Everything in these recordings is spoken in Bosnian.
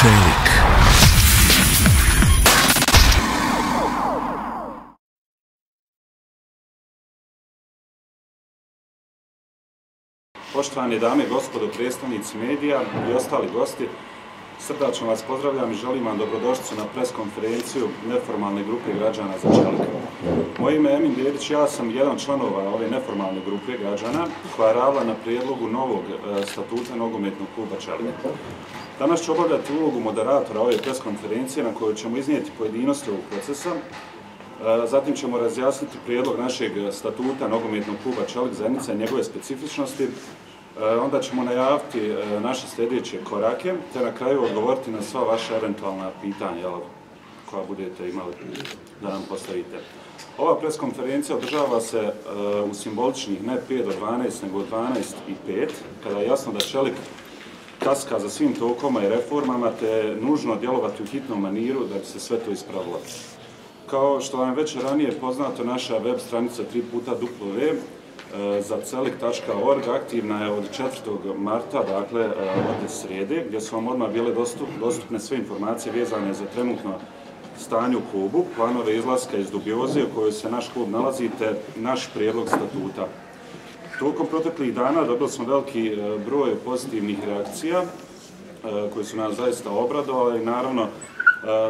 Čelik. Poštovane dame i gospodo, predstavnici medija i ostali gosti, srdačno vas pozdravljam i želim vam dobrodošlicu na preskonferenciju neformalne grupe građana za Čelika. Moje ime je Emin Dedić, ja sam jedan članova ove neformalne grupe građana koja je radila na prijedlogu novog e, statuta nogometnog kluba Čelika. Danas ću obavljati ulogu moderatora ove preskonferencije na kojoj ćemo iznijeti pojedinosti ovog procesa, e, Zatim ćemo razjasniti prijedlog našeg statuta nogometnog kluba Čelik Zenica i njegove specifičnosti, E, onda ćemo najaviti e, naše sljedeće korake, te na kraju odgovoriti na sva vaša eventualna pitanja jel, koja budete imali da nam postavite. Ova preskonferencija održava se e, u simboličnih ne 5 do 12, nego 12 i 5, kada je jasno da Čelik kaska za svim tokoma i reformama, te nužno djelovati u hitnom maniru da bi se sve to ispravilo. Kao što vam je već ranije poznato, naša web stranica 3 puta www Eh, za celik.org aktivna je od 4. marta, dakle eh, od srede, gdje su vam odmah bile dostupne sve informacije vezane za trenutno stanje u klubu, planove izlaska iz dubioze u kojoj se naš klub nalazi, te naš prijedlog statuta. Tokom proteklih dana dobili smo veliki eh, broj pozitivnih reakcija koji su nas zaista obradovali i naravno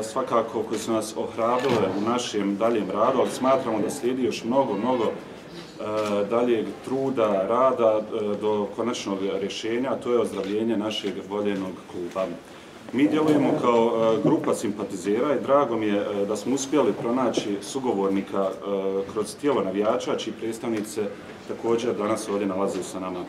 svakako koji su nas ohrabile u našem daljem radu, ali smatramo da slijedi još mnogo, mnogo Eh, daljeg truda, rada eh, do konačnog rješenja, a to je ozdravljenje našeg voljenog kluba. Mi djelujemo kao eh, grupa simpatizera i drago mi je da smo uspjeli pronaći sugovornika kroz tijelo navijača, čiji predstavnice također danas ovdje nalaze sa nama.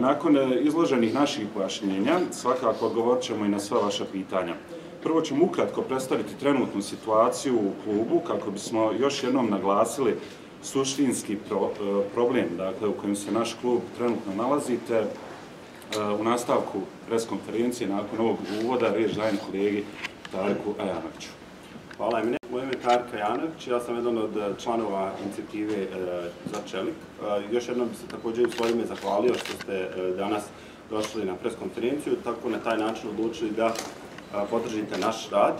Nakon izloženih naših pojašnjenja, svakako odgovorit ćemo i na sva vaša pitanja. Prvo ćemo ukratko predstaviti trenutnu situaciju u klubu kako bismo još jednom naglasili suštinski pro, e, problem dakle, u kojem se naš klub trenutno nalazite. E, u nastavku preskonferencije, nakon ovog uvoda, riječ dajem kolegi Tarku Ajanoviću. Hvala Emine. Moje ime je Tarka Janović, ja sam jedan od e, članova inicijative e, za Čelik. Još jednom bi se također u svoje ime zahvalio što ste danas došli na preskonferenciju, tako na taj način odlučili da podržite naš rad.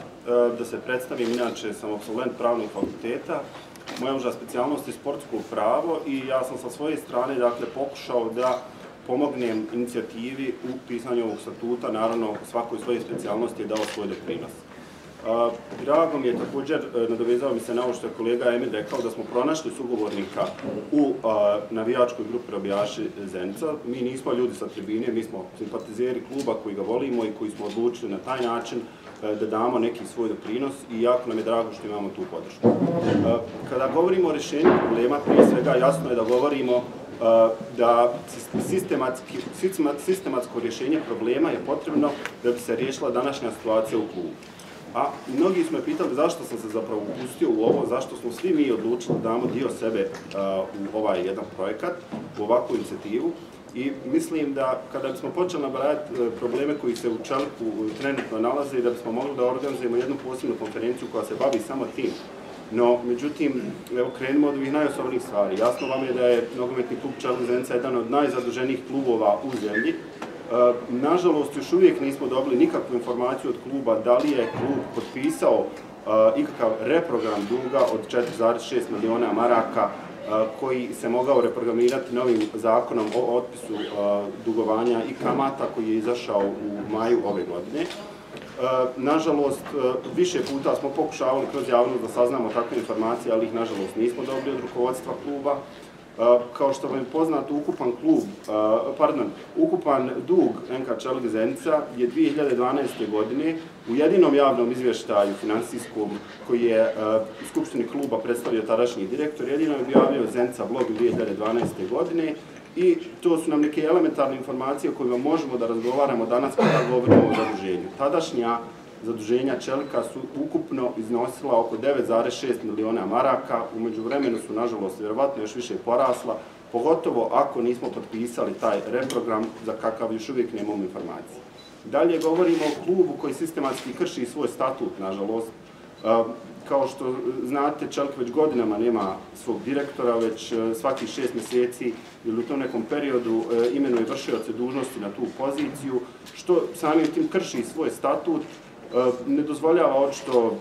Da se predstavim, inače sam absolvent pravnog fakulteta, moja uža specijalnost je sportsko pravo i ja sam sa svoje strane dakle, pokušao da pomognem inicijativi u pisanju ovog statuta, naravno svakoj svoje specijalnosti je dao svoj doprinos. Drago mi je također, e, nadovezao mi se na ovo što je kolega Emil rekao, da smo pronašli sugovornika u navijačkoj grupi Robijaši Zenica. Mi nismo ljudi sa tribine, mi smo simpatizeri kluba koji ga volimo i koji smo odlučili na taj način e, da damo neki svoj doprinos i jako nam je drago što imamo tu podršku. E, kada govorimo o rješenju problema, prije svega jasno je da govorimo da sistematsko rješenje problema je potrebno da bi se riješila današnja situacija u klubu. A mnogi smo je pitali zašto sam se zapravo upustio u ovo, zašto smo svi mi odlučili da damo dio sebe u ovaj jedan projekat, u ovakvu inicijativu. I mislim da kada bismo počeli nabrajati e, probleme koji se u Čelku trenutno nalaze i da bismo mogli da organizujemo jednu posebnu konferenciju koja se bavi samo tim. No, međutim, evo krenimo od ovih najosobnijih stvari. Jasno vam je da je nogometni klub Čarli Zenica jedan od najzaduženijih klubova u zemlji. E, nažalost, još uvijek nismo dobili nikakvu informaciju od kluba da li je klub potpisao e, ikakav reprogram duga od 4,6 miliona maraka e, koji se mogao reprogramirati novim zakonom o otpisu dugovanja i kamata koji je izašao u maju ove godine. Nažalost, više puta smo pokušavali kroz javnost da saznamo takve informacije, ali ih nažalost nismo dobili od rukovodstva kluba. Kao što vam je poznato, ukupan klub, pardon, ukupan dug NK Čelik Zenica je 2012. godine u jedinom javnom izvještaju finansijskom koji je Skupštini kluba predstavio tadašnji direktor, jedino je objavio Zenica blog 2012. godine i to su nam neke elementarne informacije o kojima možemo da razgovaramo danas kada govorimo o zaduženju. Tadašnja zaduženja Čelika su ukupno iznosila oko 9,6 miliona maraka. Umeđu vremenu su, nažalost, vjerovatno još više porasla, pogotovo ako nismo potpisali taj reprogram za kakav još uvijek nemamo informacije. Dalje govorimo o klubu koji sistematski krši svoj statut, nažalost. E, kao što znate, Čelik već godinama nema svog direktora, već e, svaki šest mjeseci ili u tom nekom periodu e, imenuje vršioce dužnosti na tu poziciju, što samim tim krši svoj statut, E, ne dozvoljava očito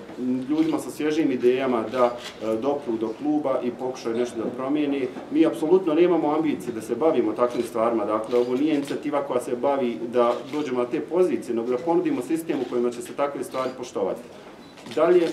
ljudima sa svježim idejama da e, dopru do kluba i pokušaju nešto da promijeni. Mi apsolutno nemamo ambicije da se bavimo takvim stvarima, dakle ovo nije inicijativa koja se bavi da dođemo na te pozicije, nego da ponudimo sistem u kojima će se takve stvari poštovati. Dalje,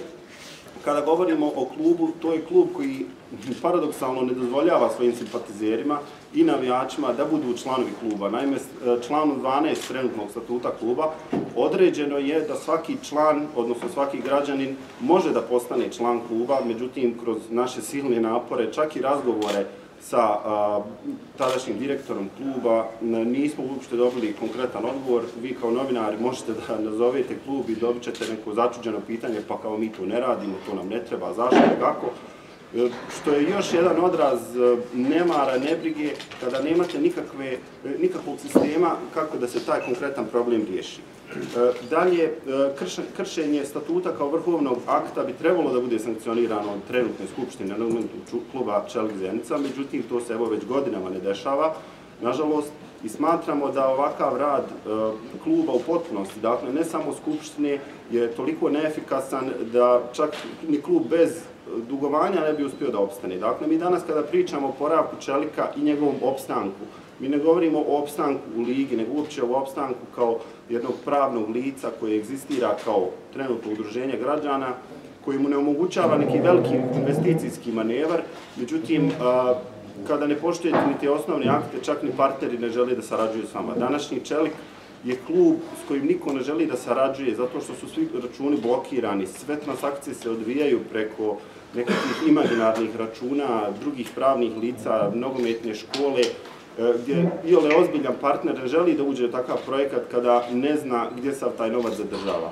kada govorimo o klubu, to je klub koji paradoksalno ne dozvoljava svojim simpatizerima i navijačima da budu članovi kluba. Naime, e, članu 12 trenutnog statuta kluba određeno je da svaki član, odnosno svaki građanin, može da postane član kluba, međutim, kroz naše silne napore, čak i razgovore sa a, tadašnjim direktorom kluba, nismo uopšte dobili konkretan odgovor. Vi kao novinari možete da nazovete klub i dobit ćete neko začuđeno pitanje, pa kao mi to ne radimo, to nam ne treba, zašto, kako. E, što je još jedan odraz e, nemara, nebrige, kada nemate nikakve, e, nikakvog sistema kako da se taj konkretan problem riješi. Dalje, kršenje statuta kao vrhovnog akta bi trebalo da bude sankcionirano od trenutne skupštine na momentu kluba Čelik Zenica, međutim to se evo već godinama ne dešava. Nažalost, i smatramo da ovakav rad kluba u potpunosti, dakle ne samo skupštine, je toliko neefikasan da čak ni klub bez dugovanja ne bi uspio da opstane. Dakle, mi danas kada pričamo o poravku Čelika i njegovom opstanku, mi ne govorimo o opstanku u ligi, nego uopće o opstanku kao jednog pravnog lica koje egzistira kao trenutno udruženje građana, koji mu ne omogućava neki veliki investicijski manevar, međutim, kada ne poštujete ni te osnovne akte, čak ni partneri ne žele da sarađuju s vama. Današnji Čelik je klub s kojim niko ne želi da sarađuje zato što su svi računi blokirani, sve transakcije se odvijaju preko nekakvih imaginarnih računa, drugih pravnih lica, nogometne škole, e, gdje Iole ozbiljan partner želi da uđe u takav projekat kada ne zna gdje sav taj novac zadržava.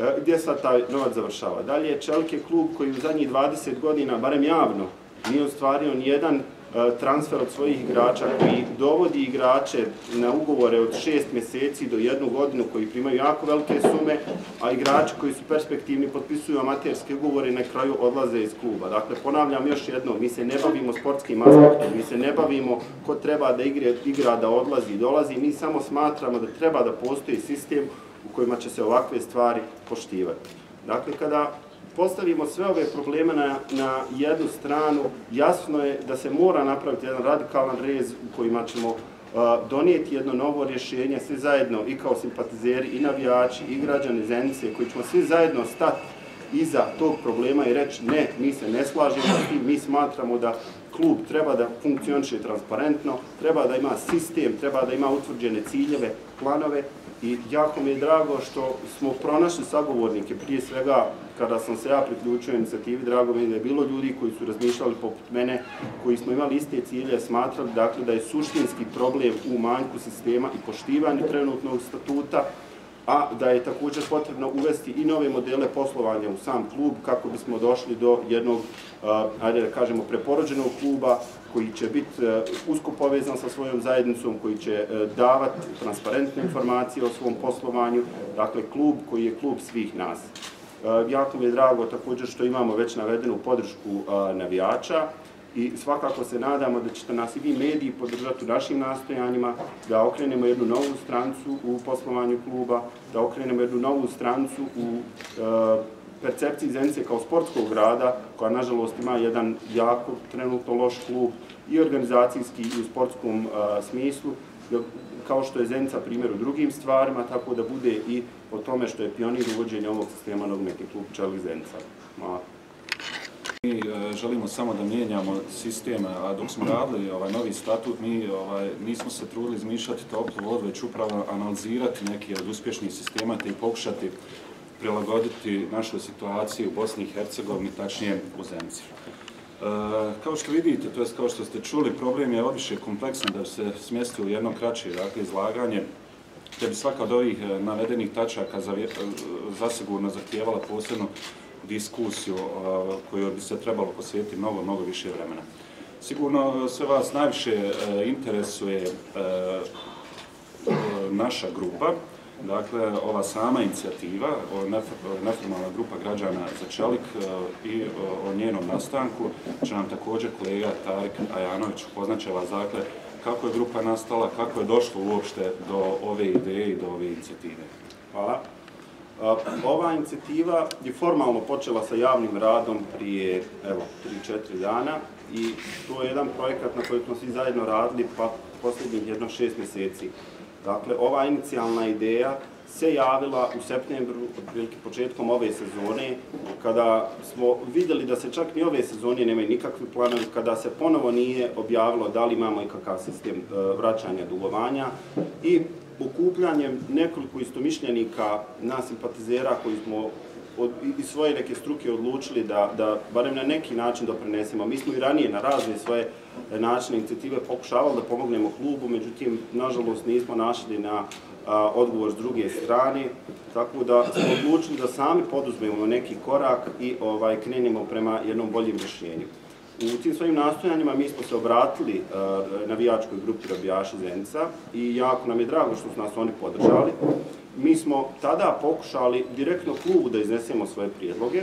E, gdje sad taj novac završava. Dalje, Čelke klub koji u zadnjih 20 godina, barem javno, nije ostvario ni jedan E, transfer od svojih igrača koji dovodi igrače na ugovore od šest mjeseci do jednu godinu koji primaju jako velike sume, a igrači koji su perspektivni potpisuju amaterske ugovore i na kraju odlaze iz kluba. Dakle, ponavljam još jedno, mi se ne bavimo sportskim aspektom, mi se ne bavimo ko treba da igre, igra, da odlazi i dolazi, mi samo smatramo da treba da postoji sistem u kojima će se ovakve stvari poštivati. Dakle, kada postavimo sve ove probleme na, na jednu stranu, jasno je da se mora napraviti jedan radikalan rez u kojima ćemo uh, donijeti jedno novo rješenje, svi zajedno i kao simpatizeri, i navijači, i građani Zenice, koji ćemo svi zajedno stati iza tog problema i reći ne, mi se ne slažemo i mi smatramo da klub treba da funkcioniše transparentno, treba da ima sistem, treba da ima utvrđene ciljeve, planove. I jako mi je drago što smo pronašli sagovornike, prije svega kada sam se ja priključio inicijativi, drago mi je da je bilo ljudi koji su razmišljali poput mene, koji smo imali iste cilje, smatrali dakle, da je suštinski problem u manjku sistema i poštivanju trenutnog statuta, a da je također potrebno uvesti i nove modele poslovanja u sam klub kako bismo došli do jednog, ajde da kažemo, preporođenog kluba koji će biti e, usko povezan sa svojom zajednicom, koji će e, davati transparentne informacije o svom poslovanju, dakle klub koji je klub svih nas. E, jako mi je drago također što imamo već navedenu podršku e, navijača i svakako se nadamo da ćete nas i vi mediji podržati u našim nastojanjima, da okrenemo jednu novu strancu u poslovanju kluba, da okrenemo jednu novu strancu u e, percepciji Zenice kao sportskog grada, koja nažalost ima jedan jako trenutno loš klub i organizacijski i u sportskom smislu, kao što je Zenica primjer u drugim stvarima, tako da bude i o tome što je pionir uvođenja ovog sistema nogometni klub Čelik Zenica. Mi e, želimo samo da mijenjamo sistem, a dok smo radili ovaj novi statut, mi ovaj, nismo se trudili izmišljati toplu vodu, već upravo analizirati neki od uspješnih sistema te i pokušati prilagoditi našu situaciju u Bosni i Hercegovini, tačnije u Zemci. E, kao što vidite, to jest kao što ste čuli, problem je odviše kompleksan da se smjesti u jedno kraće dakle, izlaganje, gdje bi svaka od ovih eh, navedenih tačaka eh, zasigurno zahtijevala posebnu diskusiju eh, koju bi se trebalo posvetiti mnogo, mnogo više vremena. Sigurno sve vas najviše interesuje naša grupa, Dakle, ova sama inicijativa, neformalna grupa građana za Čelik i o, o njenom nastanku će nam također kolega Tarik Ajanović upoznaće vas, dakle, kako je grupa nastala, kako je došlo uopšte do ove ideje i do ove inicijative. Hvala. Ova inicijativa je formalno počela sa javnim radom prije, evo, 3-4 dana i to je jedan projekat na kojem smo svi zajedno radili pa posljednjih jedno šest mjeseci. Dakle, ova inicijalna ideja se javila u septembru, otprilike početkom ove sezone, kada smo vidjeli da se čak ni ove sezone nemaju nikakvi planovi, kada se ponovo nije objavilo da li imamo ikakav sistem e, vraćanja dugovanja i okupljanjem nekoliko istomišljenika, nas simpatizera koji smo od, iz svoje neke struke odlučili da, da barem na neki način doprinesemo. Mi smo i ranije na razne svoje načine inicijative pokušavali da pomognemo klubu, međutim, nažalost, nismo našli na a, odgovor s druge strane, tako da smo odlučili da sami poduzmemo neki korak i ovaj krenemo prema jednom boljem rješenju. U tim svojim nastojanjima mi smo se obratili navijačkoj grupi Rabijaši Zenica i jako nam je drago što su nas oni podržali. Mi smo tada pokušali direktno klubu da iznesemo svoje prijedloge.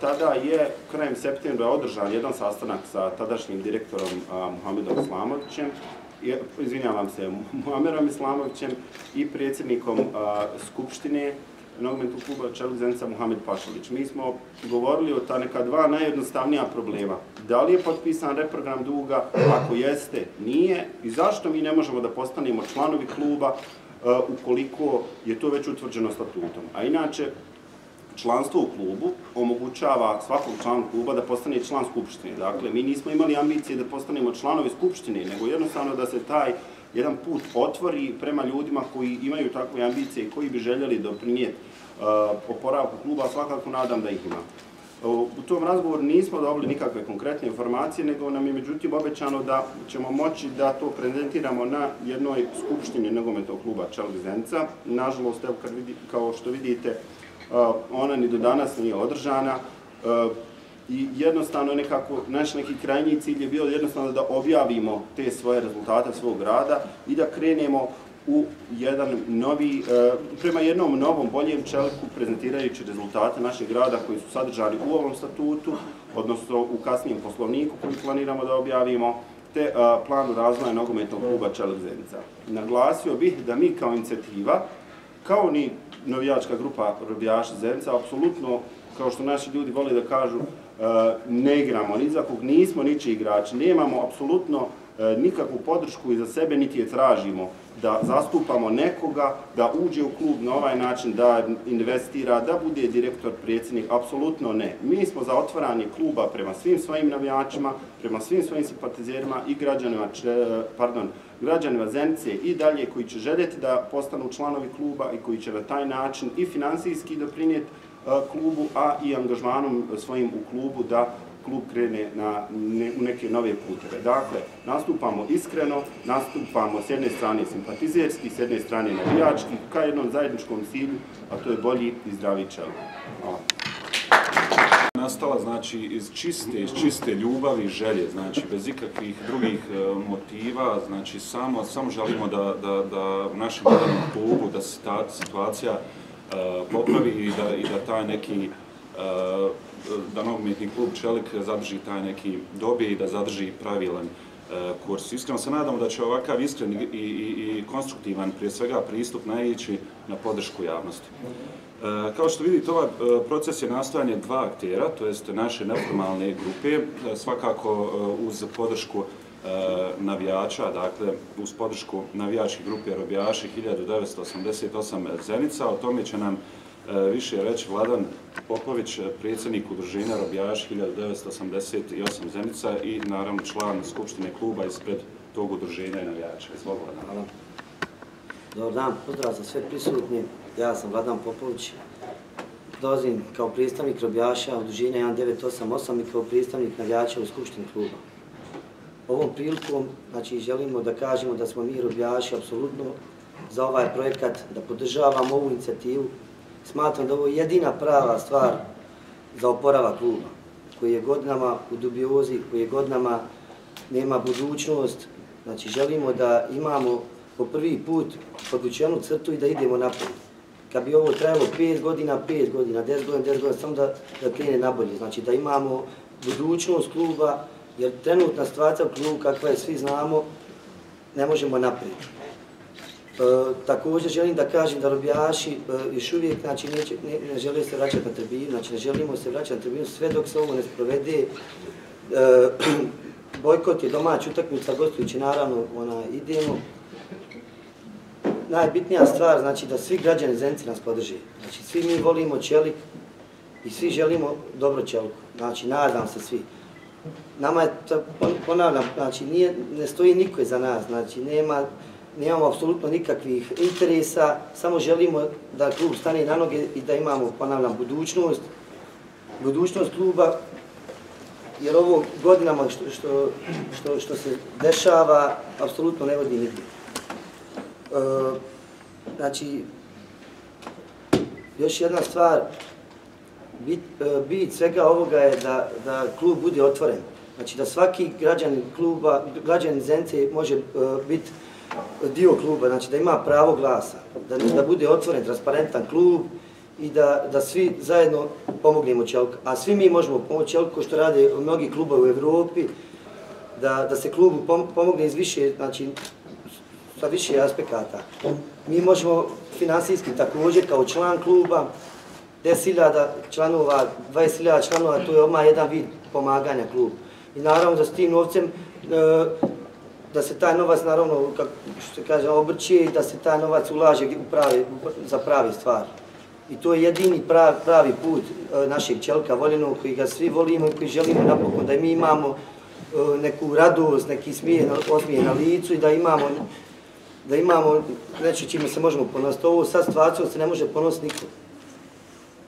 Tada je krajem septembra održan jedan sastanak sa tadašnjim direktorom Muhamedom Slamovićem Islamovićem, izvinjavam se, Muamerom Islamovićem i predsjednikom a, Skupštine nogometnog kluba Čelik Zenica Muhamed Pašalić. Mi smo govorili o ta neka dva najjednostavnija problema. Da li je potpisan reprogram duga? Ako jeste, nije. I zašto mi ne možemo da postanemo članovi kluba uh, ukoliko je to već utvrđeno statutom? A inače, članstvo u klubu omogućava svakog člana kluba da postane član skupštine. Dakle, mi nismo imali ambicije da postanemo članovi skupštine, nego jednostavno da se taj jedan put otvori prema ljudima koji imaju takve ambicije i koji bi željeli doprinijeti uh, oporavku kluba, svakako nadam da ih ima. Uh, u tom razgovoru nismo dobili nikakve konkretne informacije, nego nam je međutim obećano da ćemo moći da to prezentiramo na jednoj skupštini nogometnog kluba Čelik Zenca. Nažalost, evo kad vidi, kao što vidite, Eh, ona ni do danas nije održana. Eh, I jednostavno nekako, naš neki krajnji cilj je bio jednostavno da objavimo te svoje rezultate svog rada i da krenemo u jedan novi, eh, prema jednom novom, boljem čeliku prezentirajući rezultate našeg rada koji su sadržani u ovom statutu, odnosno u kasnijem poslovniku koji planiramo da objavimo, te planu razvoja nogometnog kluba Čelik Zenica. Naglasio bih da mi kao inicijativa, kao ni navijačka grupa Robijaša Zemca, apsolutno, kao što naši ljudi vole da kažu, e, ne igramo ni za kog, nismo niči igrači, nemamo apsolutno e, nikakvu podršku iza sebe, niti je tražimo da zastupamo nekoga, da uđe u klub na ovaj način, da investira, da bude direktor, predsjednik, apsolutno ne. Mi smo za otvaranje kluba prema svim svojim navijačima, prema svim svojim simpatizerima i građanima, e, pardon, građanima Zenice i dalje koji će željeti da postanu članovi kluba i koji će na taj način i finansijski doprinijeti e, klubu, a i angažmanom svojim u klubu da klub krene na, ne, u neke nove puteve. Dakle, nastupamo iskreno, nastupamo s jedne strane simpatizerski, s jedne strane navijački, ka jednom zajedničkom cilju, a to je bolji i zdravi čelo. Hvala. Nastala znači iz čiste, iz čiste ljubavi i želje, znači bez ikakvih drugih e, motiva, znači samo, samo želimo da, da, da u našem modernom klubu da se ta situacija uh, popravi i da, i da taj neki uh, Eh, da nogometni klub Čelik zadrži taj neki dobije i da zadrži pravilan e, kurs. Iskreno se nadamo da će ovakav iskren i, i, i konstruktivan, prije svega, pristup naići na podršku javnosti. E, kao što vidite, ovaj proces je nastojanje dva aktera, to jest naše neformalne grupe, svakako uz podršku navijača, dakle uz podršku navijačke grupe Robijaši 1988 Zenica, o tome će nam E, više reći Vladan Popović, e, predsjednik udruženja Robijaš 1988 Zenica i naravno član Skupštine kluba ispred tog udruženja i navijača. Izvog Vladan. Hvala. Dobar dan, pozdrav za sve prisutni. Ja sam Vladan Popović. Dolazim kao predstavnik Robijaša udruženja 1988 i kao predstavnik navijača u Skupštini kluba. Ovom prilikom znači, želimo da kažemo da smo mi Robijaši apsolutno za ovaj projekat, da podržavamo ovu inicijativu smatram da ovo je jedina prava stvar za oporava kluba, koji je godinama u dubiozi, koji je godinama nema budućnost. Znači, želimo da imamo po prvi put podvučenu crtu i da idemo naprijed. Kad bi ovo trajalo 5 godina, 5 godina, 10 godina, 10 godina, samo da, da krene nabolje. Znači da imamo budućnost kluba, jer trenutna situacija u klubu, kakva je svi znamo, ne možemo naprijed. E, također želim da kažem da robijaši e, još uvijek znači, neće, ne, ne žele se vraćati na tribinu, znači ne želimo se vraćati na tribinu sve dok se ovo ne sprovede. E, bojkot je domać utakmica, gostujući naravno ona, idemo. Najbitnija stvar znači da svi građani Zenci nas podrže. Znači svi mi volimo Čelik i svi želimo dobro Čeliku. Znači nadam se svi. Nama je, to, ponavljam, znači nije, ne stoji niko za nas, znači nema, nemamo apsolutno nikakvih interesa, samo želimo da klub stane na noge i da imamo, ponavljam, budućnost, budućnost kluba, jer ovo godinama što, što, što, što se dešava, apsolutno ne vodi nigdje. E, znači, još jedna stvar, bit, e, bit svega ovoga je da, da klub bude otvoren. Znači da svaki građan kluba, građan Zence može e, uh, biti dio kluba, znači da ima pravo glasa, da, da bude otvoren, transparentan klub i da, da svi zajedno pomognemo Čelku. A svi mi možemo pomoći Čelku, što rade mnogi kluba u Evropi, da, da se klubu pomogne iz više, znači sa više aspekata. Mi možemo finansijski također kao član kluba, 10.000 članova, 20.000 članova, to je odmah jedan vid pomaganja klubu. I naravno da s tim novcem, e, da se taj novac naravno, kako se kaže, obrće i da se taj novac ulaže u pravi, za pravi stvar. I to je jedini pravi, pravi put e, našeg čelka voljenog koji ga svi volimo i koji želimo napokon da mi imamo e, neku radost, neki smije, osmije na licu i da imamo da imamo nešto čime se možemo ponositi. Ovo sad situacijom se ne može ponositi niko.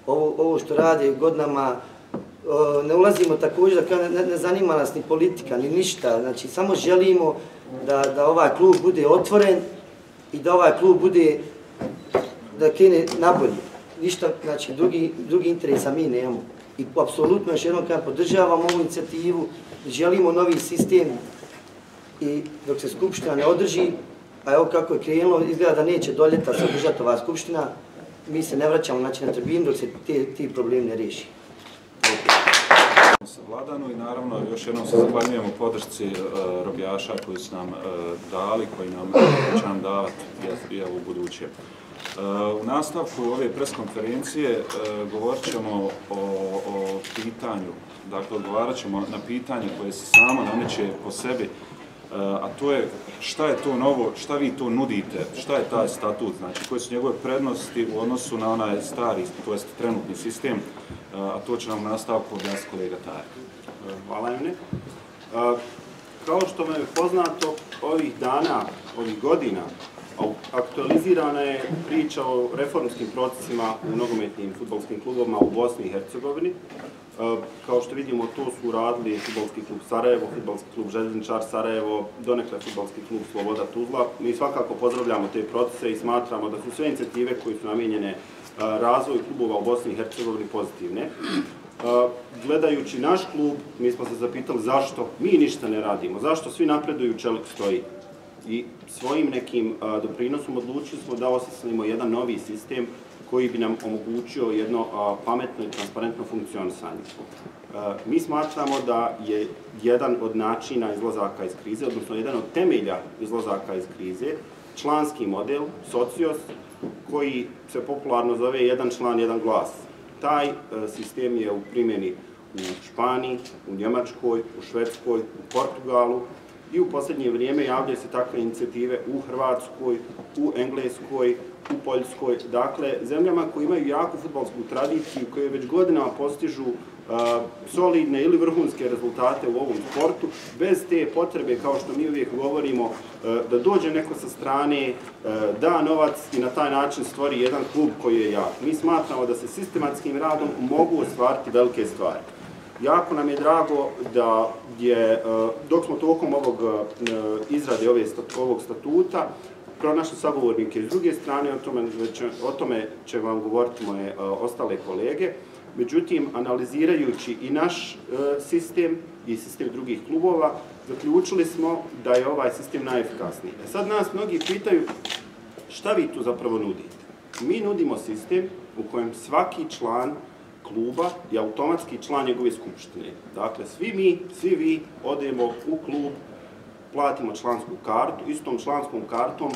Ovo, ovo što radi godinama, Eh, ne ulazimo također, da ne, ne zanima nas ni politika, ni ništa. Znači, samo želimo da, da ovaj klub bude otvoren i da ovaj klub bude, da krene nabolje. Ništa, znači, drugi, drugi interesa mi nemamo. I apsolutno još jednom kad podržavamo ovu inicijativu, želimo novi sistem i dok se Skupština ne održi, a evo kako je krenulo, izgleda da neće do ljeta se održati ova Skupština, mi se ne vraćamo znači, na tribinu dok se ti, ti problemi ne riješi. Sa Vladanu i naravno još jednom se zahvaljujemo podršci e, uh, robijaša koji su nam uh, dali, koji nam će nam davati i u buduće. Uh, u nastavku ove preskonferencije govorit ćemo o, o pitanju, dakle odgovarat ćemo na pitanje koje se samo nameće po sebi, a to je šta je to novo, šta vi to nudite, šta je taj statut, znači koje su njegove prednosti u odnosu na onaj stari, to jest trenutni sistem, a to će nam nastavku objasniti kolega Tarek. E, hvala Emine. E, kao što vam je poznato, ovih dana, ovih godina, aktualizirana je priča o reformskim procesima u nogometnim futbolskim klubovima u Bosni i Hercegovini. E, kao što vidimo, to su radili futbolski klub Sarajevo, futbolski klub Željezničar Sarajevo, donekle futbolski klub Sloboda Tuzla. Mi svakako pozdravljamo te procese i smatramo da su sve inicijative koje su namijenjene razvoj klubova u Bosni i Hercegovini pozitivne. Gledajući naš klub, mi smo se zapitali zašto mi ništa ne radimo, zašto svi napreduju, čelik stoji. I svojim nekim doprinosom odlučili smo da osmislimo jedan novi sistem koji bi nam omogućio jedno pametno i transparentno funkcionisanje. Mi smatramo da je jedan od načina izlazaka iz krize, odnosno jedan od temelja izlazaka iz krize, članski model, socios, koji se popularno zove jedan član, jedan glas. Taj e, sistem je u primjeni u Španiji, u Njemačkoj, u Švedskoj, u Portugalu i u posljednje vrijeme javljaju se takve inicijative u Hrvatskoj, u Engleskoj, u Poljskoj. Dakle, zemljama koje imaju jaku futbalsku tradiciju, koje već godinama postižu solidne ili vrhunske rezultate u ovom sportu, bez te potrebe, kao što mi uvijek govorimo, e, da dođe neko sa strane, e, da novac i na taj način stvori jedan klub koji je jak. Mi smatramo da se sistematskim radom mogu ostvariti velike stvari. Jako nam je drago da je, e, dok smo tokom ovog izrade ove, ovog statuta, pronašli sagovornike s druge strane, o tome, o tome će vam govoriti moje ostale kolege, Međutim, analizirajući i naš e, sistem i sistem drugih klubova, zaključili smo da je ovaj sistem najefikasniji. E sad nas mnogi pitaju šta vi tu zapravo nudite? Mi nudimo sistem u kojem svaki član kluba je automatski član njegove skupštine. Dakle, svi mi, svi vi odemo u klub, platimo člansku kartu, istom članskom kartom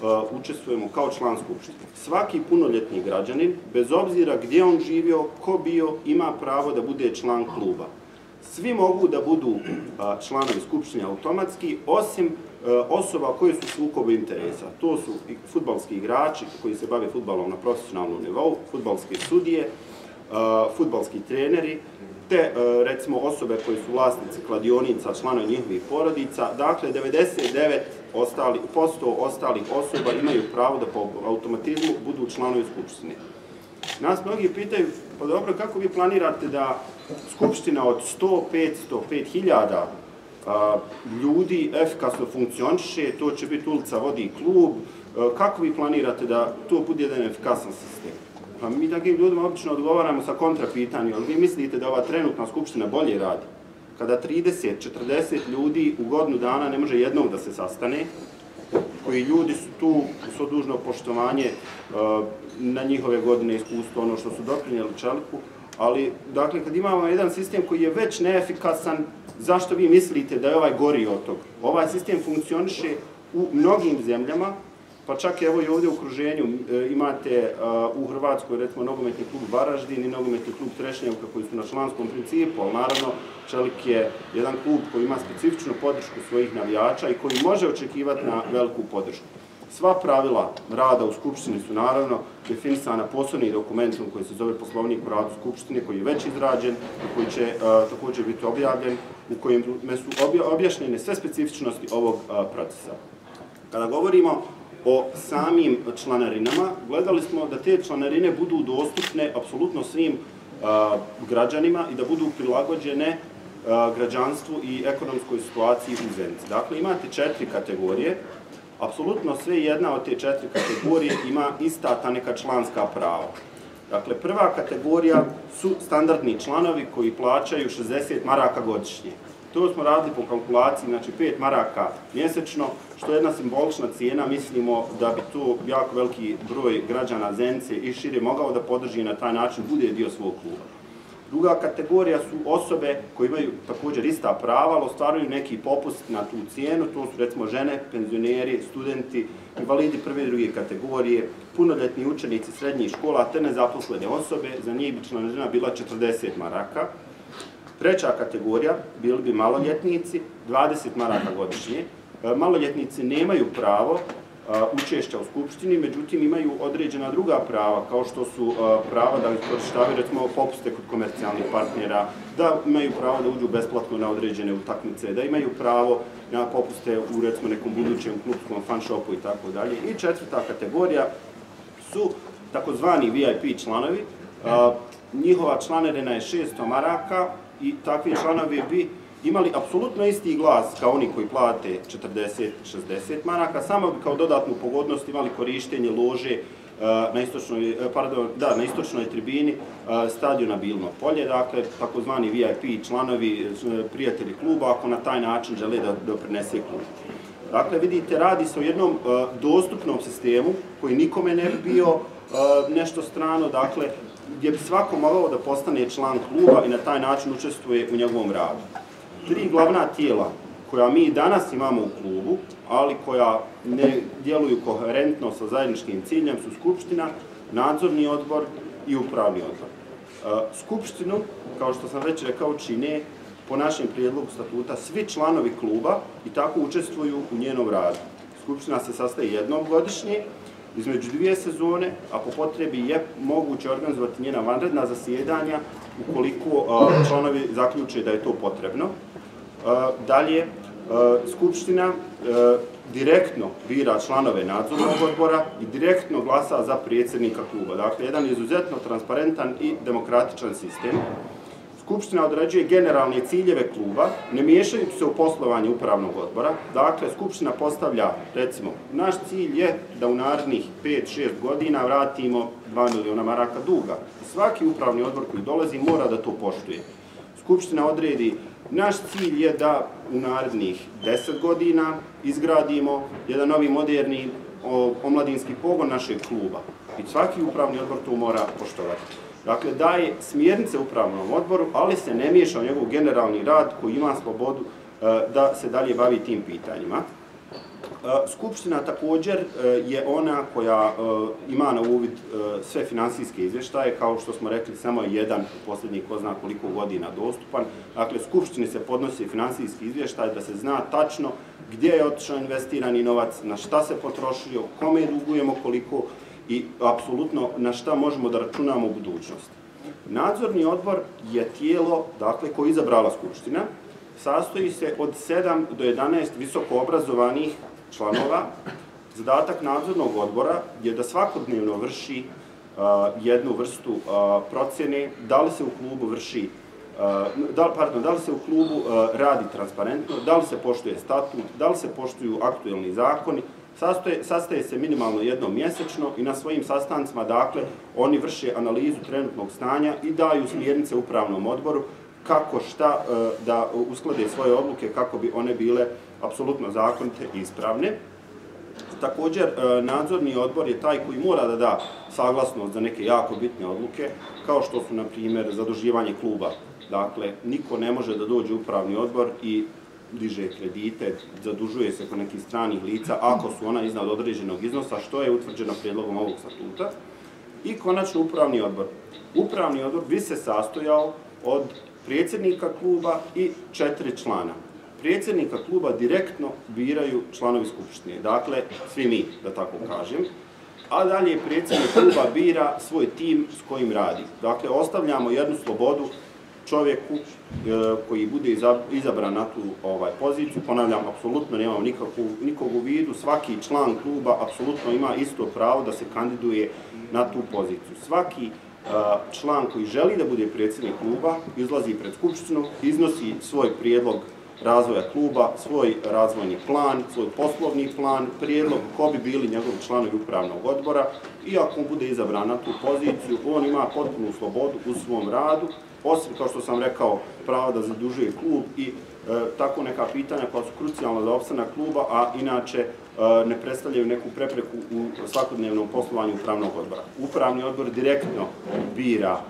E, učestvujemo kao član skupštine. Svaki punoljetni građanin, bez obzira gdje on živio, ko bio, ima pravo da bude član kluba. Svi mogu da budu e, članovi skupštine automatski, osim e, osoba koje su sukobu interesa. To su i futbalski igrači koji se bave futbalom na profesionalnom nivou, futbalske sudije, uh, futbalski treneri, te e, recimo osobe koji su vlasnici kladionica, članovi njihovih porodica. Dakle, 99 ostali, posto ostalih osoba imaju pravo da po automatizmu budu članovi skupštine. Nas mnogi pitaju, pa dobro, kako vi planirate da skupština od 100, 500, 5000 a, ljudi efikasno funkcioniše, to će biti ulica, vodi klub, a, kako vi planirate da to bude jedan efikasan sistem? Pa mi takvim ljudima obično odgovaramo sa kontrapitanjem, ali vi mislite da ova trenutna skupština bolje radi? Kada 30, 40 ljudi u godinu dana ne može jednom da se sastane, koji ljudi su tu, svo dužno poštovanje e, na njihove godine iskustva, ono što su doprinjeli čeliku, ali, dakle, kad imamo jedan sistem koji je već neefikasan, zašto vi mislite da je ovaj gori od tog? Ovaj sistem funkcioniše u mnogim zemljama, pa čak evo i ovdje u okruženju e, imate u Hrvatskoj, recimo, nogometni klub Varaždin i nogometni klub Trešnjevka koji su na članskom principu, ali naravno Čelik je jedan klub koji ima specifičnu podršku svojih navijača i koji može očekivati na veliku podršku. Sva pravila rada u Skupštini su naravno definisana poslovnim dokumentom koji se zove Poslovnik u radu Skupštine, koji je već izrađen i koji će također biti objavljen, u kojem su objašnjene sve specifičnosti ovog procesa. Kada govorimo o samim članarinama, gledali smo da te članarine budu dostupne apsolutno svim građanima i da budu prilagođene građanstvu i ekonomskoj situaciji u zemlji. Dakle, imate četiri kategorije apsolutno sve jedna od te četiri kategorije ima ista ta neka članska prava. Dakle, prva kategorija su standardni članovi koji plaćaju 60 maraka godišnje. To smo radili po kalkulaciji, znači 5 maraka mjesečno, što je jedna simbolična cijena, mislimo da bi to jako veliki broj građana Zence i šire mogao da podrži na taj način, bude dio svog kluba. Druga kategorija su osobe koje imaju također ista prava, ali ostvaruju neki popust na tu cijenu. To su recimo žene, penzioneri, studenti, invalidi prve i druge kategorije, punoljetni učenici srednjih škola, te nezaposlene osobe. Za njih bi članarina bila 40 maraka. Treća kategorija bili bi maloljetnici, 20 maraka godišnje. E, maloljetnici nemaju pravo e, učešća u Skupštini, međutim imaju određena druga prava, kao što su e, prava da iskoristavaju recimo popuste kod komercijalnih partnera, da imaju pravo da uđu besplatno na određene utakmice, da imaju pravo na popuste u recimo nekom budućem klubskom fan shopu i tako dalje. I četvrta kategorija su takozvani VIP članovi. Njihova članarina je 600 maraka i takvi članovi bi imali apsolutno isti glas kao oni koji plate 40-60 maraka, samo bi kao dodatnu pogodnost imali korištenje lože eh, na istočnoj, eh, pardon, da, na istočnoj tribini eh, stadiona Bilno polje, dakle, takozvani VIP članovi, prijatelji kluba, ako na taj način žele da doprinese klub. Dakle, vidite, radi se o jednom dostupnom sistemu koji nikome ne bi bio nešto strano, dakle, gdje bi svako mogao da postane član kluba i na taj način učestvuje u njegovom radu tri glavna tijela koja mi danas imamo u klubu, ali koja ne djeluju koherentno sa zajedničkim ciljem, su Skupština, nadzorni odbor i upravni odbor. E, Skupštinu, kao što sam već rekao, čine po našem prijedlogu statuta svi članovi kluba i tako učestvuju u njenom radu. Skupština se sastaje jednom godišnje, između dvije sezone, a po potrebi je moguće organizovati njena vanredna zasjedanja ukoliko članovi zaključe da je to potrebno. Dalje, Skupština direktno bira članove nadzornog odbora i direktno glasa za predsjednika kluba. Dakle, jedan izuzetno transparentan i demokratičan sistem. Skupština određuje generalne ciljeve kluba, ne miješaju se u poslovanje upravnog odbora. Dakle, Skupština postavlja, recimo, naš cilj je da u narednih 5-6 godina vratimo 2 miliona maraka duga. Svaki upravni odbor koji dolazi mora da to poštuje. Skupština odredi Naš cilj je da u narednih 10 godina izgradimo jedan novi moderni omladinski pogon našeg kluba. I svaki upravni odbor to mora poštovati. Dakle, daje smjernice upravnom odboru, ali se ne miješa u njegov generalni rad koji ima slobodu e, da se dalje bavi tim pitanjima. E, skupština također e, je ona koja ima na uvid sve finansijske izvještaje, kao što smo rekli, samo je jedan u posljednjih ko zna koliko godina dostupan. Dakle, Skupštini se podnosi finansijski izvještaj da se zna tačno gdje je otišao investirani novac, na šta se potrošio, kome dugujemo koliko i apsolutno na šta možemo da računamo u budućnosti. Nadzorni odbor je tijelo dakle, koje je izabrala Skupština, sastoji se od 7 do 11 visoko obrazovanih članova. Zadatak nadzornog odbora je da svakodnevno vrši uh, jednu vrstu uh, procjene da li se u klubu vrši uh, da, pardon, da li se u klubu radi transparentno, da li se poštuje statut, da li se poštuju aktuelni zakoni, sastoje, sastaje se minimalno jednom mjesečno i na svojim sastancima, dakle, oni vrše analizu trenutnog stanja i daju smjernice upravnom odboru kako šta e, da usklade svoje odluke kako bi one bile apsolutno zakonite i ispravne. Također, e, nadzorni odbor je taj koji mora da da saglasnost za neke jako bitne odluke, kao što su, na primjer, zaduživanje kluba. Dakle, niko ne može da dođe upravni odbor i diže kredite, zadužuje se kod nekih stranih lica, ako su ona iznad određenog iznosa, što je utvrđeno prijedlogom ovog statuta. I konačno upravni odbor. Upravni odbor bi se sastojao od predsjednika kluba i četiri člana predsjednika kluba direktno biraju članovi skupštine. Dakle, svi mi, da tako kažem. A dalje predsjednik kluba bira svoj tim s kojim radi. Dakle, ostavljamo jednu slobodu čovjeku e, koji bude izabran na tu ovaj poziciju. Ponavljam, apsolutno nemam nikakvu, nikog u vidu. Svaki član kluba apsolutno ima isto pravo da se kandiduje na tu poziciju. Svaki e, član koji želi da bude predsjednik kluba izlazi pred skupštinu, iznosi svoj prijedlog razvoja kluba, svoj razvojni plan, svoj poslovni plan, prijedlog ko bi bili njegovi članovi upravnog odbora i ako on bude izabran na tu poziciju, on ima potpunu slobodu u svom radu, osim, kao što sam rekao, pravo da zadužuje klub i e, tako neka pitanja koja su krucijalna za opstanak kluba, a inače e, ne predstavljaju neku prepreku u svakodnevnom poslovanju upravnog odbora. Upravni odbor direktno bira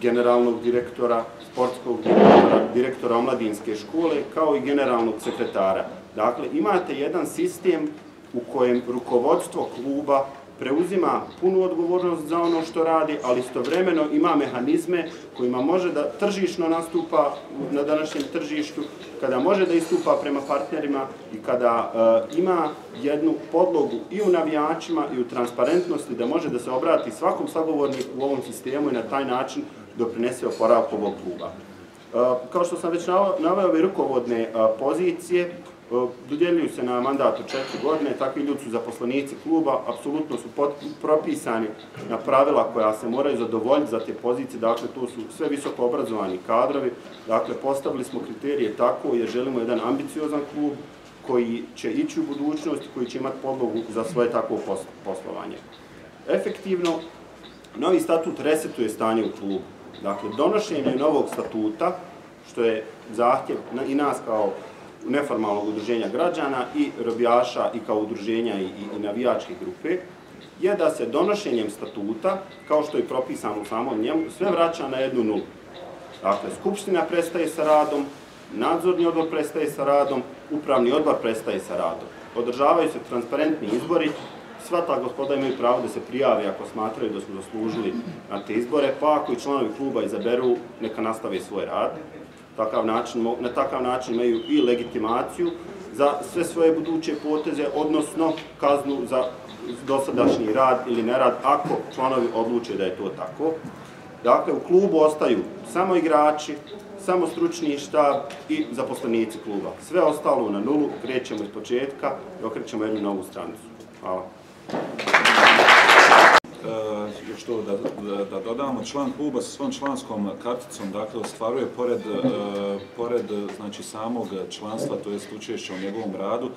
generalnog direktora, sportskog direktora, direktora omladinske škole, kao i generalnog sekretara. Dakle, imate jedan sistem u kojem rukovodstvo kluba preuzima punu odgovornost za ono što radi, ali istovremeno ima mehanizme kojima može da tržišno nastupa na današnjem tržištu, kada može da istupa prema partnerima i kada e, ima jednu podlogu i u navijačima i u transparentnosti da može da se obrati svakom sagovorniku u ovom sistemu i na taj način doprinese oporavku ovog kluba. E, kao što sam već naveo ove rukovodne e, pozicije, dodjeljuju se na mandat od četiri godine, takvi ljudi su zaposlenici kluba, apsolutno su pot, propisani na pravila koja se moraju zadovoljiti za te pozicije, dakle to su sve visoko obrazovani kadrovi, dakle postavili smo kriterije tako jer želimo jedan ambiciozan klub koji će ići u budućnost i koji će imati podlogu za svoje takvo poslovanje. Efektivno, novi statut resetuje stanje u klubu. Dakle, donošenje novog statuta, što je zahtjev i nas kao neformalnog udruženja građana i robijaša i kao udruženja i, i, i navijačke grupe, je da se donošenjem statuta, kao što je propisano u samom njemu, sve vraća na jednu nulu. Dakle, Skupština prestaje sa radom, nadzorni odbor prestaje sa radom, upravni odbor prestaje sa radom. Održavaju se transparentni izbori, sva ta gospoda imaju pravo da se prijave ako smatraju da su zaslužili na te izbore, pa ako i članovi kluba izaberu, neka nastave svoj rad takav način, na takav način imaju i legitimaciju za sve svoje buduće poteze, odnosno kaznu za dosadašnji rad ili nerad, ako članovi odluče da je to tako. Dakle, u klubu ostaju samo igrači, samo stručni štab i zaposlenici kluba. Sve ostalo na nulu, krećemo iz početka i okrećemo jednu novu stranicu. Hvala. E, što da, da, da dodamo, član kluba sa svojom članskom karticom, dakle, ostvaruje pored, e, pored znači, samog članstva, to je učešća u njegovom radu,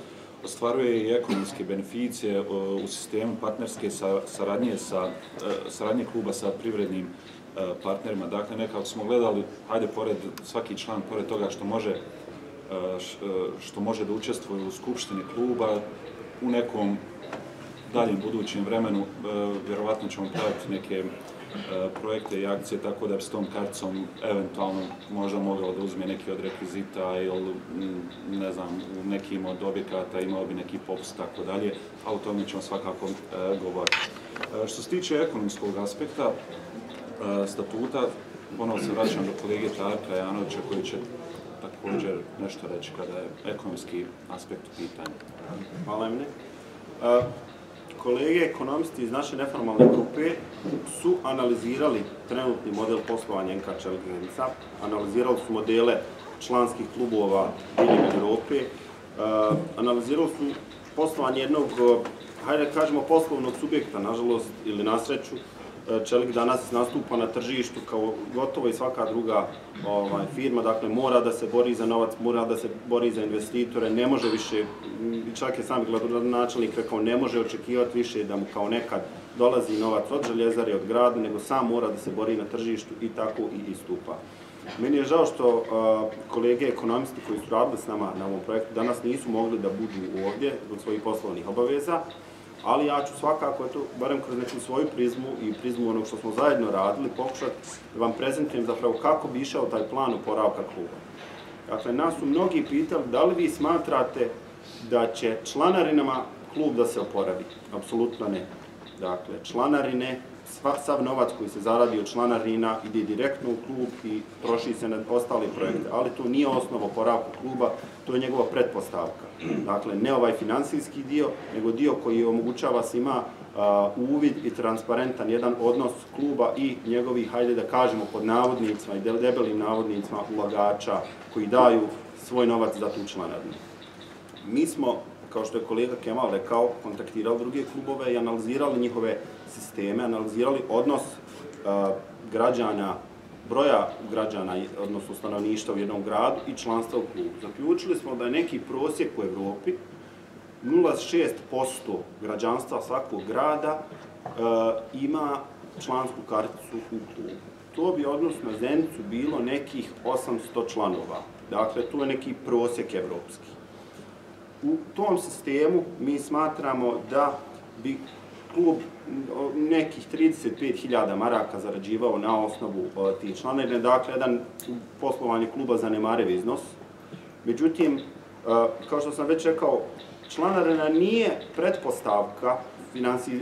ostvaruje i ekonomske beneficije e, u sistemu partnerske saradnje, sa, e, saradnje kluba sa privrednim e, partnerima. Dakle, nekako smo gledali, hajde, pored, svaki član, pored toga što može, e, e što može da učestvuje u skupštini kluba, u nekom daljem budućem vremenu, e, vjerovatno ćemo praviti neke e, projekte i akcije, tako da bi s tom karticom eventualno možda mogao da uzme neki od rekvizita ili ne znam, u nekim od objekata imao bi neki popust, tako dalje, a o tome ćemo svakako e, govoriti. E, što se tiče ekonomskog aspekta e, statuta, ponovno se vraćam do kolege Tarka Janovića koji će također nešto reći kada je ekonomski aspekt u pitanju. Hvala Emine kolege ekonomisti iz naše neformalne grupe su analizirali trenutni model poslovanja NK Čeligenica, analizirali su modele članskih klubova diljem Evrope, uh, e, analizirali su poslovanje jednog, e, hajde kažemo, poslovnog subjekta, nažalost, ili na sreću, E, čelik danas nastupa na tržištu kao gotovo i svaka druga ovaj, firma, dakle mora da se bori za novac, mora da se bori za investitore, ne može više, čak je sam gradonačelnik rekao, ne može očekivati više da mu kao nekad dolazi novac od željezare, od grada, nego sam mora da se bori na tržištu i tako i istupa. Meni je žao što uh, kolege ekonomisti koji su radili s nama na ovom projektu danas nisu mogli da budu ovdje zbog svojih poslovnih obaveza, ali ja ću svakako, eto, barem kroz neku svoju prizmu i prizmu onog što smo zajedno radili, pokušati da vam prezentujem zapravo kako bi išao taj plan oporavka kluba. Dakle, nas su mnogi pitali da li vi smatrate da će članarinama klub da se oporavi? Apsolutno ne. Dakle, članarine sva, sav novac koji se zaradi od članarina ide direktno u klub i troši se na ostale projekte, ali to nije osnovo poravka kluba, to je njegova pretpostavka. Dakle, ne ovaj finansijski dio, nego dio koji omogućava svima uh, uvid i transparentan jedan odnos kluba i njegovih, hajde da kažemo, pod navodnicima i debelim navodnicima ulagača koji daju svoj novac za tu članarinu. Mi smo kao što je kolega Kemal rekao, kontaktirali druge klubove i analizirali njihove sisteme, analizirali odnos uh, građana, broja građana, odnosno stanovništva u jednom gradu i članstva u klubu. Zaključili smo da je neki prosjek u Evropi 0,6% građanstva svakog grada uh, ima člansku karticu u klubu. To bi odnosno na Zenicu bilo nekih 800 članova. Dakle, to je neki prosjek evropski u tom sistemu mi smatramo da bi klub nekih 35.000 maraka zarađivao na osnovu tih članarine, dakle, jedan poslovanje kluba zanemarev iznos. Međutim, kao što sam već rekao, članarina nije pretpostavka finansi...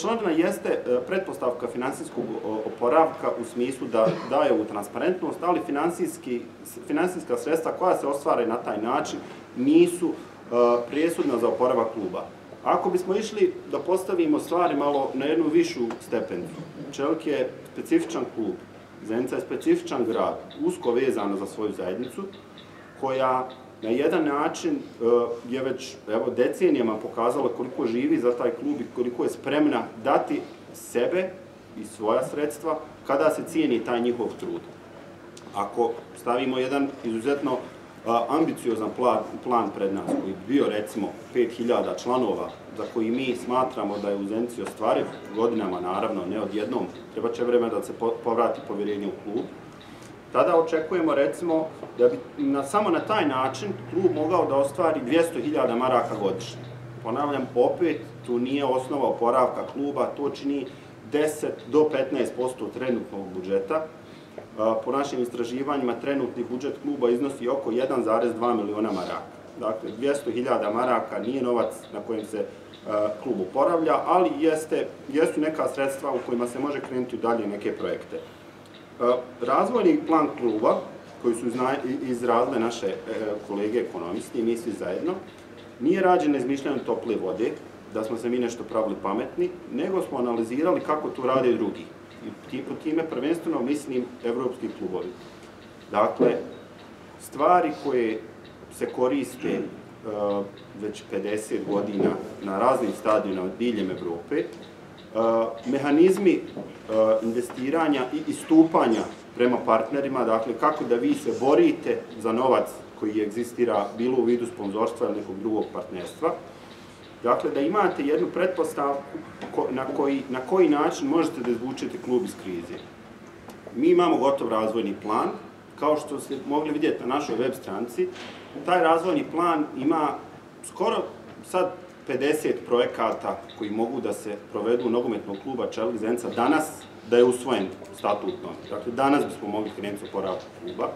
članarina jeste pretpostavka finansijskog oporavka u smislu da daje u transparentnost, ali finansijska sredstva koja se ostvare na taj način nisu presudna za oporavak kluba. Ako bismo išli da postavimo stvari malo na jednu višu stepenicu, Čelik je specifičan klub, Zenica je specifičan grad, usko vezano za svoju zajednicu, koja na jedan način e, je već evo, decenijama pokazala koliko živi za taj klub i koliko je spremna dati sebe i svoja sredstva kada se cijeni taj njihov trud. Ako stavimo jedan izuzetno ambiciozan plan, plan pred nas, koji bio recimo 5000 članova, za koji mi smatramo da je u Zenci ostvariv godinama, naravno, ne odjednom, treba će vreme da se povrati povjerenje u klub, tada očekujemo recimo da bi na, samo na taj način klub mogao da ostvari 200.000 maraka godišnje. Ponavljam, opet, tu nije osnova oporavka kluba, to čini 10 do 15% trenutnog budžeta, po našim istraživanjima trenutni budžet kluba iznosi oko 1,2 miliona maraka. Dakle, 200.000 maraka nije novac na kojem se klub uporavlja, ali jeste, jesu neka sredstva u kojima se može krenuti dalje neke projekte. Razvojni plan kluba, koji su izrazile naše e, kolege ekonomisti i mi svi zajedno, nije rađen izmišljanjem tople vode, da smo se mi nešto pravili pametni, nego smo analizirali kako to rade drugi i po time prvenstveno mislim evropski klubovi. Dakle, stvari koje se koriste uh, već 50 godina na raznim stadionima diljem Evrope, uh, mehanizmi uh, investiranja i istupanja prema partnerima, dakle, kako da vi se borite za novac koji egzistira bilo u vidu sponzorstva ili nekog drugog partnerstva, Dakle, da imate jednu pretpostavku na koji, na koji način možete da izvučete klub iz krize. Mi imamo gotov razvojni plan, kao što ste mogli vidjeti na našoj web stranici. Taj razvojni plan ima skoro sad 50 projekata koji mogu da se provedu u nogometnog kluba Čelik Zenca danas da je usvojen statutno. Dakle, danas bismo mogli krenuti sa kluba.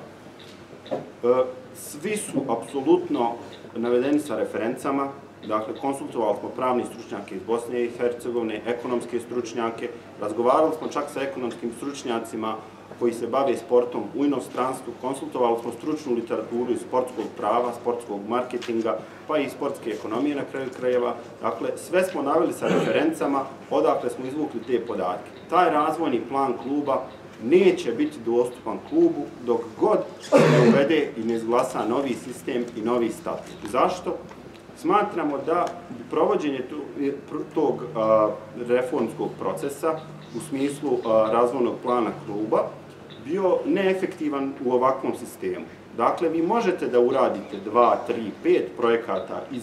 E, svi su apsolutno navedeni sa referencama, dakle, konsultovali smo pravni stručnjake iz Bosne i Hercegovine, ekonomske stručnjake, razgovarali smo čak sa ekonomskim stručnjacima koji se bave sportom u inostranstvu, konsultovali smo stručnu literaturu iz sportskog prava, sportskog marketinga, pa i sportske ekonomije na kraju krajeva. Dakle, sve smo naveli sa referencama, odakle smo izvukli te podatke. Taj razvojni plan kluba neće biti dostupan klubu dok god ne uvede i ne izglasa novi sistem i novi statut. Zašto? Smatramo da provođenje tog reformskog procesa u smislu razvojnog plana kluba bio neefektivan u ovakvom sistemu. Dakle, vi možete da uradite dva, tri, pet projekata iz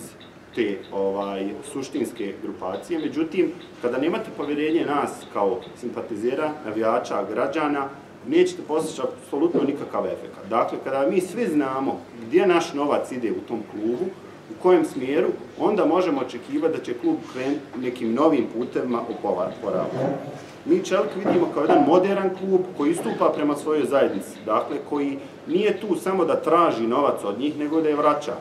te ovaj, suštinske grupacije, međutim, kada nemate povjerenje nas kao simpatizera, navijača, građana, nećete postići apsolutno nikakav efekt. Dakle, kada mi svi znamo gdje naš novac ide u tom klubu, u kojem smjeru, onda možemo očekivati da će klub krenuti nekim novim putevima oporavka mi Čelk vidimo kao jedan modern klub koji istupa prema svojoj zajednici, dakle koji nije tu samo da traži novac od njih, nego da je vraća.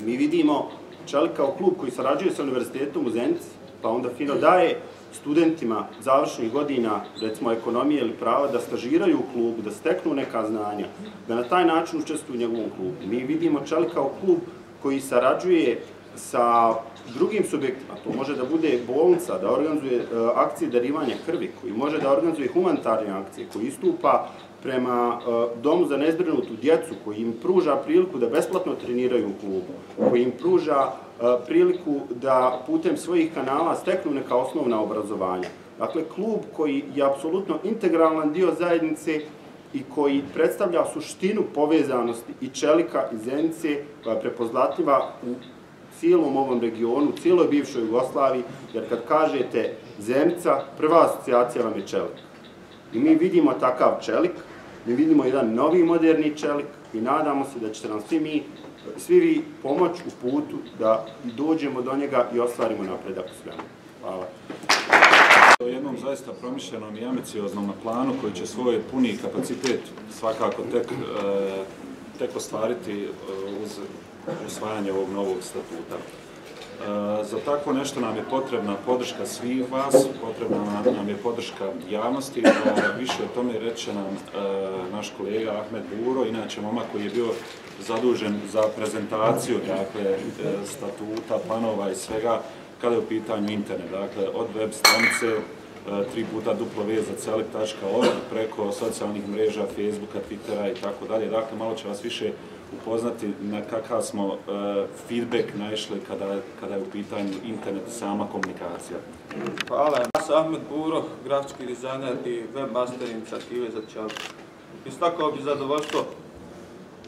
Mi vidimo Čelk kao klub koji sarađuje sa univerzitetom u Zenici, pa onda fino daje studentima završnih godina, recimo ekonomije ili prava, da stažiraju u klubu, da steknu neka znanja, da na taj način učestvuju u njegovom klubu. Mi vidimo Čelik kao klub koji sarađuje sa drugim subjektima, to može da bude bolnica, da organizuje e, akcije darivanja krvi, koji može da organizuje humanitarne akcije, koji istupa prema e, domu za nezbrinutu djecu, koji im pruža priliku da besplatno treniraju u klubu, koji im pruža e, priliku da putem svojih kanala steknu neka osnovna obrazovanja. Dakle, klub koji je apsolutno integralan dio zajednice i koji predstavlja suštinu povezanosti i čelika i zenice koja je prepoznatljiva u cijelom ovom regionu, cijeloj bivšoj Jugoslaviji, jer kad kažete Zemca, prva asocijacija vam je čelik. I mi vidimo takav čelik, mi vidimo jedan novi moderni čelik i nadamo se da ćete nam svi mi, svi vi pomoć u putu da dođemo do njega i ostvarimo napredak u svemu. Hvala. O jednom zaista promišljenom i ambicioznom planu koji će svoj puni kapacitet svakako tek, e, tek ostvariti e, uz usvajanje ovog novog statuta. E, za tako nešto nam je potrebna podrška svih vas, potrebna nam je podrška javnosti, a više o tome reče nam naš kolega Ahmed Buro, inače momak koji je bio zadužen za prezentaciju dakle, statuta, planova i svega, kada je u pitanju internet, dakle, od web stranice, e, tri puta duplo veza celik.org preko socijalnih mreža, Facebooka, Twittera i tako dalje. Dakle, malo će vas više upoznati na kakav smo uh, feedback naišli kada, kada je u pitanju internet i sama komunikacija. Hvala. Ja sam Ahmed Buro, grafički dizajner i webmaster inicijative za Čabu. Istakao bi zadovoljstvo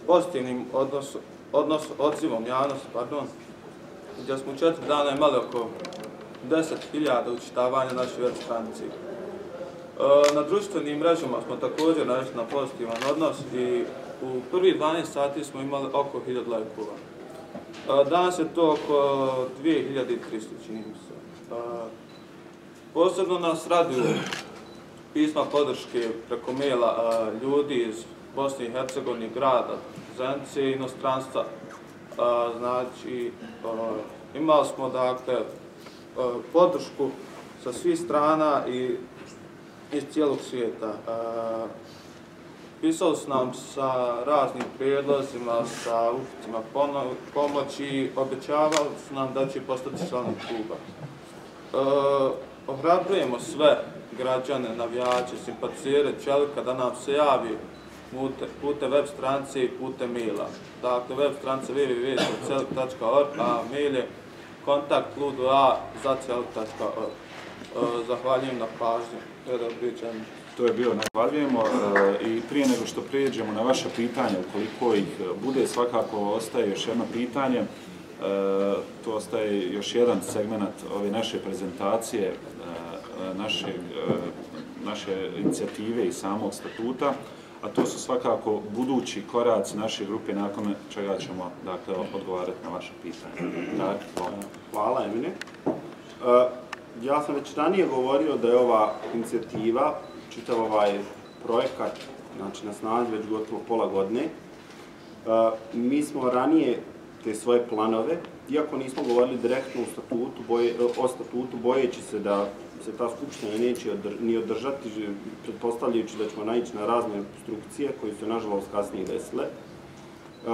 pozitivnim odnos, odnos, odzivom javnosti, pardon, gdje smo četiri dana imali oko 10.000 učitavanja naše web stranici. E, na društvenim mrežama smo također našli na pozitivan odnos i u prvi 12 sati smo imali oko 1000 lajkova. E, danas je to oko 2300, čini mi se. E, posebno nas raduju pisma podrške preko maila e, ljudi iz Bosne i Hercegovine, grada, Zenice i inostranstva. Znači, imali smo dakle podršku sa svih strana i iz cijelog svijeta pisali su nam sa raznim prijedlozima, sa upitima pomoći, obećavali su nam da će postati članom kluba. E, ohrabrujemo sve građane, navijače, simpatizire Čelika da nam se javi putem, pute web stranice i putem maila. Dakle, web stranica www.celik.org, a mail je kontakt E, zahvaljujem na pažnju. Kada pričam To je bio nahvaljujemo e, i prije nego što prijeđemo na vaše pitanje, ukoliko ih bude, svakako ostaje još jedno pitanje. E, to ostaje još jedan segment ove naše prezentacije. našeg, naše, e, naše inicijative i samog statuta, a to su svakako budući koraci naše grupe nakon čega ćemo dakle, odgovarati na vaše pitanje. Tak, hvala. E, hvala, Emine. E, ja sam već ranije govorio da je ova inicijativa, čitav ovaj projekat, znači na snazi već gotovo pola godine. E, mi smo ranije te svoje planove, iako nismo govorili direktno o statutu, boje, o statutu, bojeći se da se ta skupština neće odr- ni održati, pretpostavljajući da ćemo naići na razne obstrukcije koje su nažalost kasnije desile. Uh,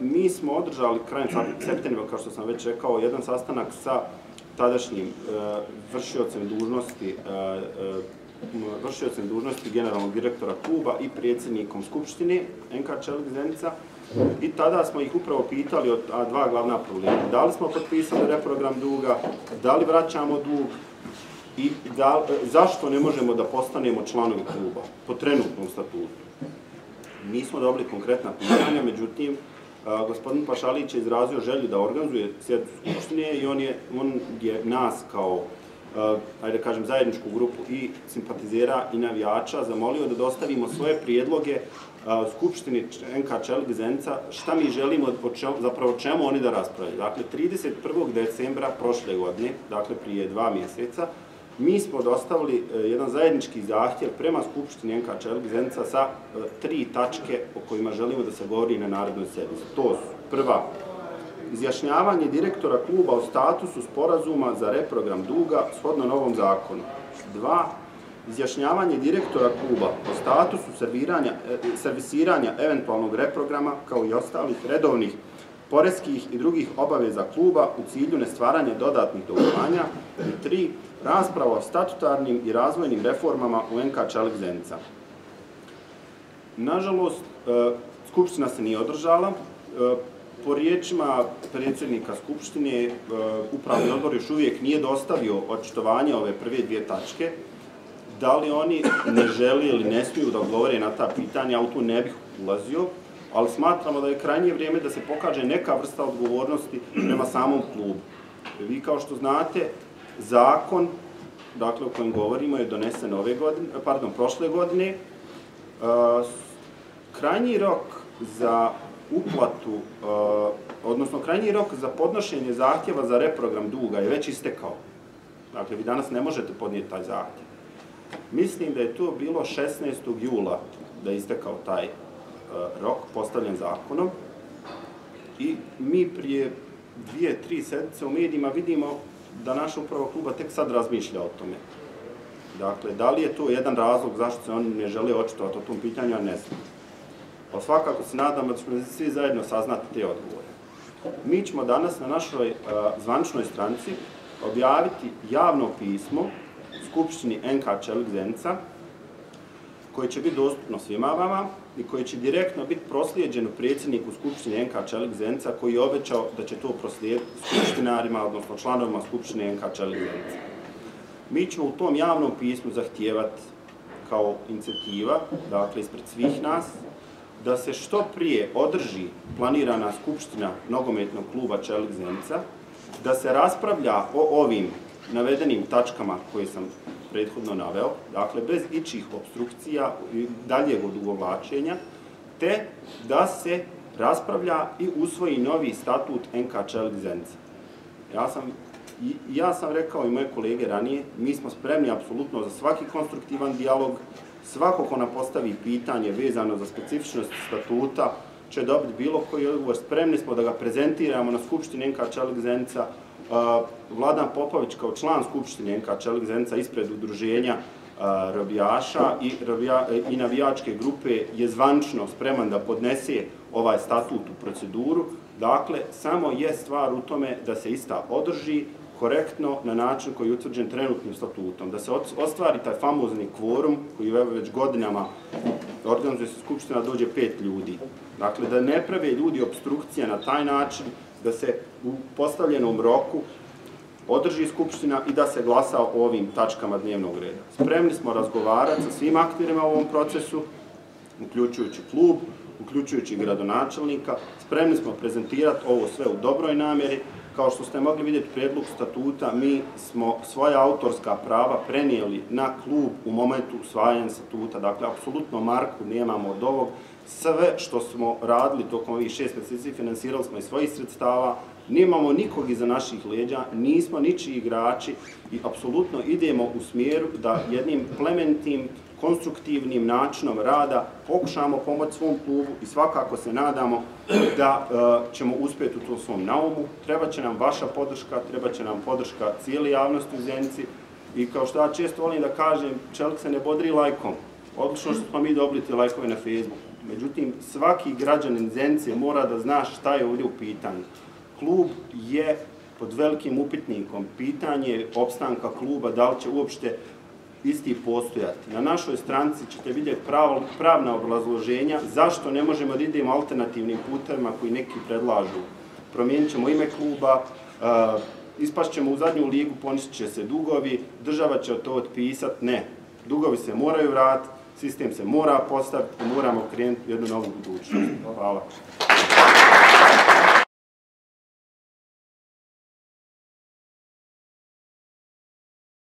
mi smo održali krajem septembra, kao što sam već rekao, jedan sastanak sa tadašnjim uh, vršiocem dužnosti uh, vršiocem dužnosti generalnog direktora kluba i predsjednikom Skupštine NK Čelik Zenica. I tada smo ih upravo pitali o a, dva glavna problema. Da li smo potpisali reprogram duga, da li vraćamo dug i da, zašto ne možemo da postanemo članovi kluba po trenutnom statutu. Nismo dobili konkretna pitanja, međutim, a, gospodin Pašalić je izrazio želju da organizuje sjednicu Skupštine i on je, on je nas kao ajde da kažem, zajedničku grupu i simpatizera i navijača zamolio da dostavimo svoje prijedloge Skupštini NK Čelik Zenca, šta mi želimo, o zapravo čemu oni da raspravljaju. Dakle, 31. decembra prošle godine, dakle prije dva mjeseca, mi smo dostavili e, jedan zajednički zahtjev prema Skupštini NK Čelik Zenica sa e, tri tačke o kojima želimo da se govori na narodnoj sednici. To su prva, izjašnjavanje direktora kluba o statusu sporazuma za reprogram duga shodno novom zakonu. Dva, izjašnjavanje direktora kluba o statusu e, servisiranja eventualnog reprograma kao i ostalih redovnih poreskih i drugih obaveza kluba u cilju nestvaranja dodatnih dogovanja I tri, rasprava o statutarnim i razvojnim reformama u NK Čelik Zenica. Nažalost, e, Skupština se nije održala. E, po riječima predsjednika Skupštine, e, upravni odbor još uvijek nije dostavio očitovanje ove prve dvije tačke. Da li oni ne žele ili ne smiju da odgovore na ta pitanja, ja u to ne bih ulazio, ali smatramo da je krajnje vrijeme da se pokaže neka vrsta odgovornosti prema samom klubu. Vi kao što znate, zakon, dakle o kojem govorimo, je donesen ove godine, pardon, prošle godine. E, krajnji rok za uplatu, e, odnosno krajnji rok za podnošenje zahtjeva za reprogram duga je već istekao. Dakle, vi danas ne možete podnijeti taj zahtjev. Mislim da je to bilo 16. jula da je istekao taj Eh, rok postavljen zakonom. I mi prije dvije, tri sedmice u medijima vidimo da naša uprava kluba tek sad razmišlja o tome. Dakle, da li je to jedan razlog zašto se oni ne žele očitovati o tom pitanju, ja ne znam. Pa svakako se nadamo da ćemo svi zajedno saznati te odgovore. Mi ćemo danas na našoj eh, uh, zvančnoj stranici objaviti javno pismo Skupštini NK Čelik Zenca, koje će biti dostupno svima vama i koje će direktno biti proslijeđeno predsjedniku Skupštine NK Čelik Zenica koji je obećao da će to proslijediti skupštinarima, odnosno članovima Skupštine NK Čelik Zenica. Mi ćemo u tom javnom pismu zahtijevati kao inicijativa, dakle ispred svih nas, da se što prije održi planirana skupština nogometnog kluba Čelik Zenica, da se raspravlja o ovim navedenim tačkama koje sam prethodno naveo, dakle bez ičih obstrukcija i daljeg odugovlačenja, te da se raspravlja i usvoji novi statut NK Čelik Zenica. Ja sam, ja sam rekao i moje kolege ranije, mi smo spremni apsolutno za svaki konstruktivan dijalog, svako ko nam postavi pitanje vezano za specifičnost statuta, će dobiti bilo koji odgovor, spremni smo da ga prezentiramo na Skupštini NK Čelik Zenica, Vladan Popović kao član Skupštine NK Čelik Zenica ispred udruženja robijaša i, robija, e, i navijačke grupe je zvančno spreman da podnese ovaj statut u proceduru. Dakle, samo je stvar u tome da se ista održi korektno na način koji je utvrđen trenutnim statutom. Da se ostvari taj famozni kvorum koji je već godinama organizuje se skupština dođe pet ljudi. Dakle, da ne prave ljudi obstrukcije na taj način da se u postavljenom roku održi skupština i da se glasa o ovim tačkama dnevnog reda. Spremni smo razgovarati sa svim akterima u ovom procesu, uključujući klub, uključujući gradonačelnika. Spremni smo prezentirati ovo sve u dobroj namjeri kao što ste mogli vidjeti predlog statuta, mi smo svoja autorska prava prenijeli na klub u momentu usvajanja statuta. Dakle, apsolutno marku nemamo od ovog. Sve što smo radili tokom ovih šest mjeseci finansirali smo iz svojih sredstava, nemamo nikog iza naših leđa, nismo ničiji igrači i apsolutno idemo u smjeru da jednim plementim, konstruktivnim načinom rada pokušamo pomoći svom klubu i svakako se nadamo da e, ćemo uspjeti u tom svom naumu. Treba će nam vaša podrška, treba će nam podrška cijeli javnosti u Zenici i kao što ja često volim da kažem, čelik se ne bodri lajkom. Odlično što smo mi dobili te lajkove na Facebooku. Međutim, svaki građanin Zenice mora da zna šta je ovdje u pitanju. Klub je pod velikim upitnikom. Pitanje opstanka kluba, da li će uopšte isti postojati. Na našoj stranci ćete vidjeti prav, pravna obrazloženja zašto ne možemo da idemo alternativnim putevima koji neki predlažu. Promijenit ćemo ime kluba, eh, uh, ispašćemo u zadnju ligu, poništit će se dugovi, država će to otpisati. Ne, dugovi se moraju vratiti, sistem se mora postaviti i moramo krenuti jednu novu budućnost. Hvala.